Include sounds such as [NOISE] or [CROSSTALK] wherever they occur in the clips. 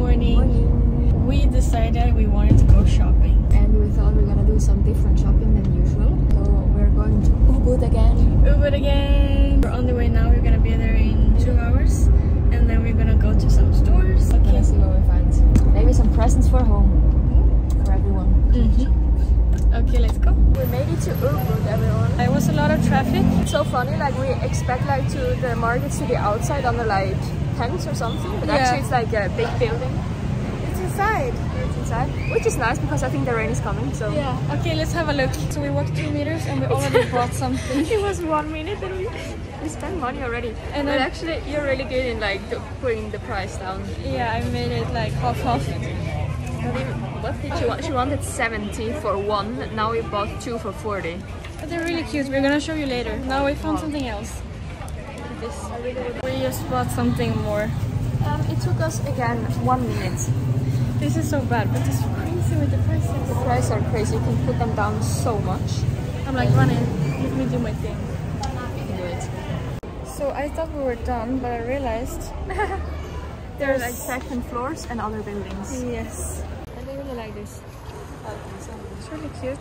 morning. Morning. We decided we wanted to go shopping. And we thought we are gonna do some different shopping than usual. So we're going to Ubud again. Ubud again. We're on the way now. We're gonna be there in two hours, and then we're gonna go to some stores. Okay. gonna see what we find. Maybe some presents for home. For everyone. Mhm. Okay, let's go. We made it to Ubud, everyone. There was a lot of traffic. It's so funny, like we expect like to the markets to be outside on the like tents or something, but Yeah. actually it's like a big building. It's inside. It's inside, which is nice because I think the rain is coming. So Yeah. Okay, let's have a look. So we walked two meters and we already [LAUGHS] bought something. it was one minute and we we spent money already. And but actually, you're really good in like putting the price down. Yeah, I made it like half half. What did- What did she want? She wanted 70 for one. Now we bought two for 40. But they're really cute. We're gonna show you later. Now we found something else. This. We just bought something more. Um, it took us again one minute. This is so bad, but it's crazy with the prices. The prices are crazy. You can put them down so much. I'm like, running. Let me do my thing. You can do it. So I thought we were done, but I realized [LAUGHS] There are like second floors and other buildings. yes, And I really like this. it's really cute.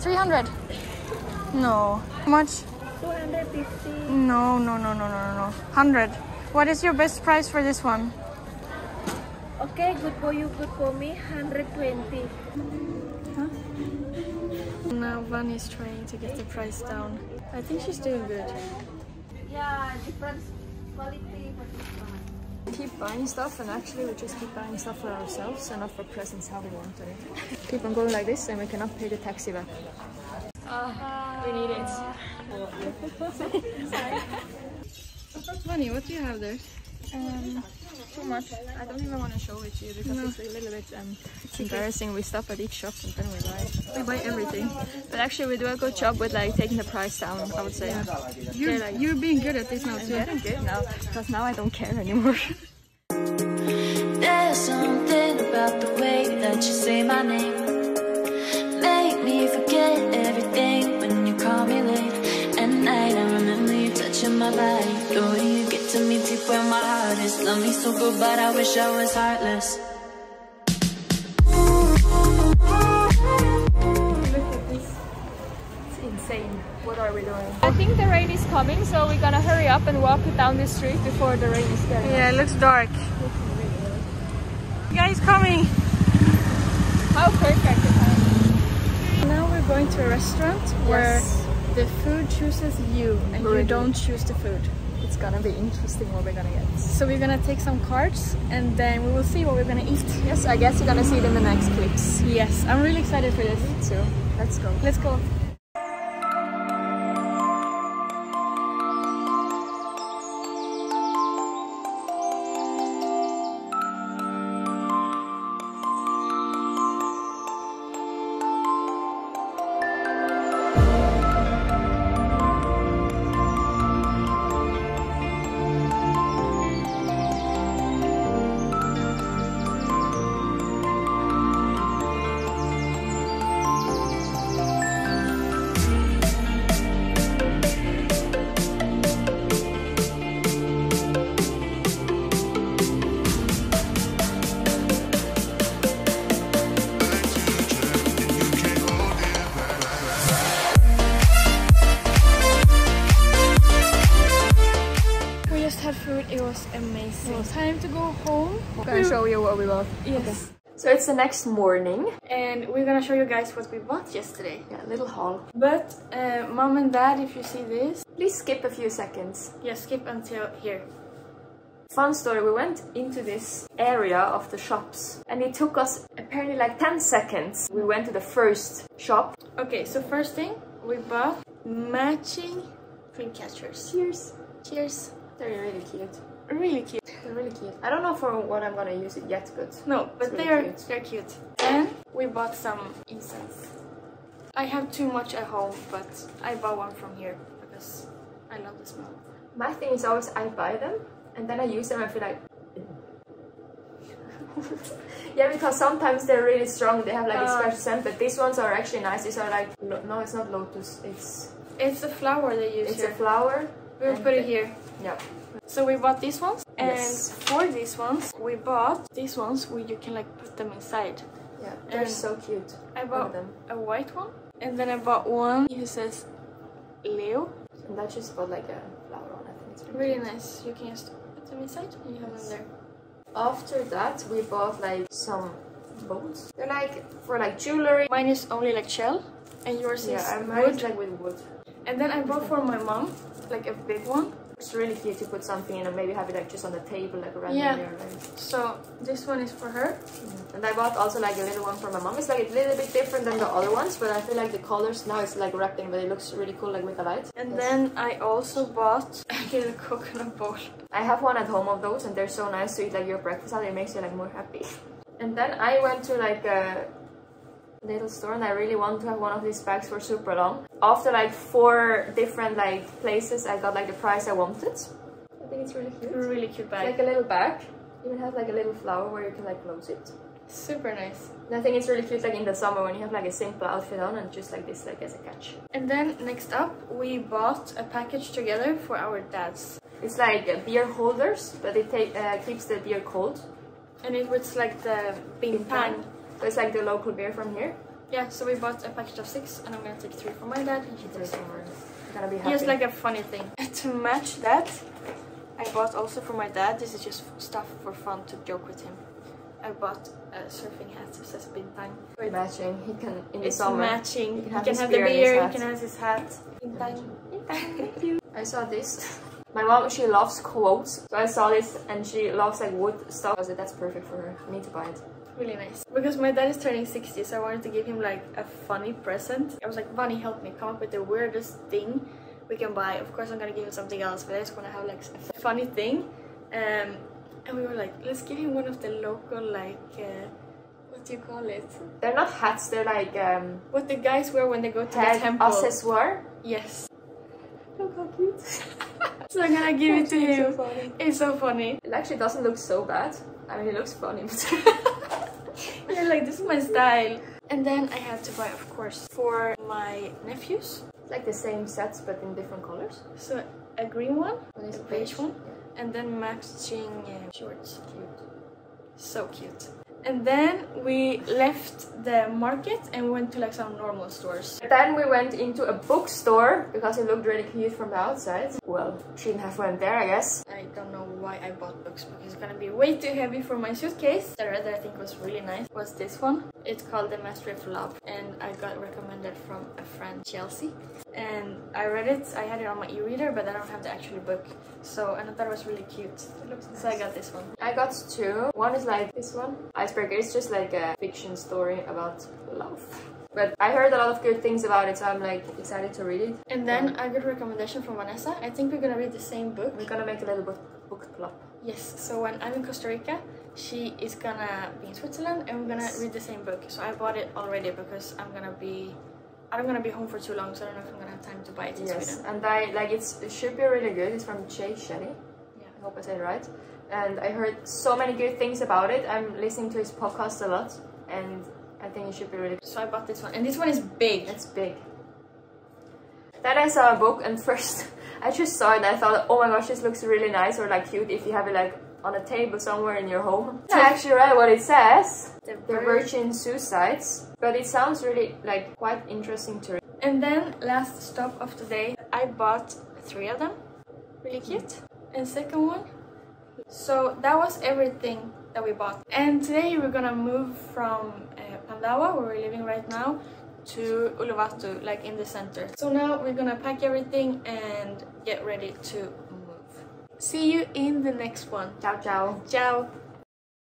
300. No. How much? 250. No, no, no, no, no, no, no. 100. What is your best price for this one? Okay, good for you, good for me. 120. Huh? Now Van is trying to get the price down. I think she's doing good. Yeah, different quality for this one. Keep buying stuff and actually we just keep buying stuff for ourselves and not for presents how we want to. keep on going like this and we cannot pay the taxi back. Ah, we need it. Funny, what do you have there? Um, too much. I don't even want to show it to you because it's a little bit um, it's embarrassing. We stop at each shop and then we buy we buy everything. But actually, we do a good job with like taking the price down. I would say. You're, like- you're being good at this now too. I'm too. getting good now because now I don't care anymore. There's something about the way that you say my name my body The way you get to me deep where my heart is Love me so good but I wish I was heartless Look at this. It's insane. What are we doing? I think the rain is coming, so we're gonna hurry up and walk down the street before the rain is getting Yeah, it looks dark. Guys coming! How perfect is? Now we're going to a restaurant where Yes. The food chooses you and you don't choose the food. It's gonna be interesting what we're gonna get. So we're gonna take some cards and then we will see what we're gonna eat. Yes, I guess you're gonna see it in the next clips. Yes, I'm really excited for this. Me too. Let's go. Let's go. I'm gonna show you what we bought. Yes. So it's the next morning. And we're gonna show you guys what we bought yesterday. Yeah, little haul. But uh, mom and dad, if you see this, Please skip a few seconds. yeah, skip until here. Fun story, we went into this area of the shops and it took us apparently like 10 seconds. We went to the first shop. Okay, so first thing, we bought matching dream catchers. Cheers. Cheers. They're really cute. Really cute. They're really cute. I don't know for what I'm gonna use it yet, but No, but really they're cute. they're cute. And we bought some incense. I have too much at home, but I bought one from here because I love the smell. my thing is always I buy them and then I use them and I feel like [LAUGHS] yeah, because sometimes they're really strong. They have like a Uh. special scent, but these ones are actually nice. These are like no, it's not lotus. It's It's the flower they use it's here. a flower. we'll put it here. Yeah. So we bought these ones, and Yes. for these ones, we bought these ones where you can like put them inside. Yeah, they're so cute. I bought them. a white one, and then I bought one who says Leo. And that just got like a flower on. I think it's Really nice. You can just put them inside, and you have them there. After that, we bought like some bowls. They're like for like jewelry. Mine is only like shell, and yours Yeah, is I'm wood. like with wood. And then I bought for my mom like a big one. It's really cute to put something in and maybe have it like just on the table like randomly. Yeah. So this one is for her. Mm-hmm. And I bought also like a little one for my mom. It's like a little bit different than the other ones, but I feel like the colors now it's like wrapping, but it looks really cool like with the light. And Yes. then I also bought [LAUGHS] a little coconut bowl. I have one at home of those, and they're so nice to eat like your breakfast out. It makes you like more happy. And then I went to like a little store, and I really want to have one of these bags for super long. After like four different like places, I got like the price I wanted. I think it's really cute. Really cute It's bag. like a little bag. Even has like a little flower where you can like close it. Super nice. And I think it's really cute like in the summer when you have like a simple outfit on and just like this like as a catch. And then next up, we bought a package together for our dads. It's like beer holders, but it take, uh, keeps the beer cold. And it was like the Bintang. So it's like the local beer from here. Yeah, so we bought a package of six, and I'm gonna take three for my dad. And he takes three somewhere. Gonna be happy. Here's like a funny thing. [LAUGHS] to match that, I bought also for my dad. This is just stuff for fun to joke with him. I bought a surfing hat that says Bintang. matching. He can in the It's summer. matching. He He can can, have his have, beer the beer, hat. he can have his hat. Bintang. [LAUGHS] Bintang, thank you. I saw this. My mom, she loves quotes. So I saw this and she loves like wood stuff. I was like, that's perfect for her. I need to buy it. Really nice. Because my dad is turning 60, so I wanted to give him like a funny present. I was like, Bunny, help me come up with the weirdest thing we can buy. Of course, I'm gonna give him something else, but I just wanna have like a funny thing. Um, and we were like, let's give him one of the local, like, uh, what do you call it? They're not hats, they're like um, What the guys wear when they go to the temple. accessoire. Yes. Look how cute. So I'm gonna give it to It's so him. funny. It's so funny. It actually doesn't look so bad. I mean, it looks funny, but [LAUGHS] You're like, this is my style. And then I had to buy, of course, for my nephews. it's like the same sets but in different colors. So a green one, One a a beige beige. one, and then matching uh, shorts. Cute. So cute. And then we left the market and we went to like some normal stores. Then we went into a bookstore because it looked really cute from the outside. Well, shouldn't have went there, I guess. I don't know why I bought books because it's gonna be way too heavy for my suitcase. The read that I think was really nice was this one. It's called The Mastery of Love and I got recommended from a friend, Chelsea. And I read it, I had it on my e-reader but I don't have the actual book. So, and I thought it was really cute. It looks So I got this one. I got two. One is like this one, Icebreaker. It's just like a fiction story about love. But I heard a lot of good things about it, so I'm like excited to read it. And then I got a recommendation from Vanessa. I think we're gonna read the same book. We're gonna make a little book, book club. Yes, so when I'm in Costa Rica, she is gonna be in Switzerland and we're gonna read the same book. So I bought it already because I'm gonna be I'm gonna be home for too long, so I don't know if I'm gonna have time to buy it in Yes, Sweden. and I like it's, it should be really good. It's from Jay Shetty. Yeah. I hope I said it right. And I heard so many good things about it. I'm listening to his podcast a lot, and I think it should be really good. So I bought this one, and this one is big. It's big. Then I saw a book, and [LAUGHS] first I just saw it. and I thought, oh my gosh, this looks really nice or like cute if you have it like on a table somewhere in your home. I actually read what it says. The The Vir- Virgin Suicides, but it sounds really like quite interesting to read. And then last stop of the day, I bought three of them. Really cute. And second one. So that was everything that we bought. And today we're gonna move from uh, Pandawa, where we're living right now, to Uluwatu, like in the center. So now we're gonna pack everything and get ready to move. See you in the next one. Ciao, ciao. Ciao!